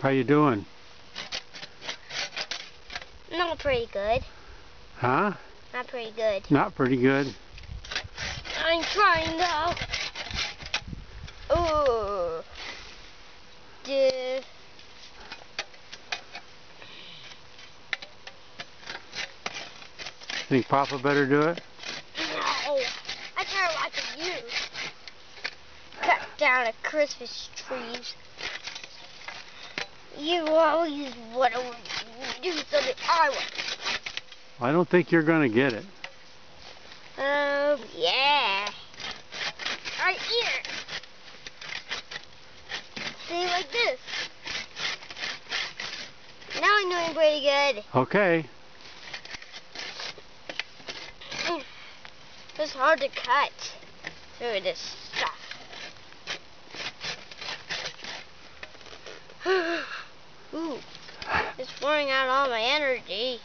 How you doing? Not pretty good. Huh? Not pretty good. Not pretty good. I'm trying though. Oh. Dude. Think Papa better do it? No. I try watching you. Cut down a Christmas trees. You always want to do something I want. I don't think you're going to get it. Oh, yeah. Right here. See, like this. Now I'm doing pretty good. Okay. It's hard to cut through this stuff. Ooh, it's pouring out all my energy.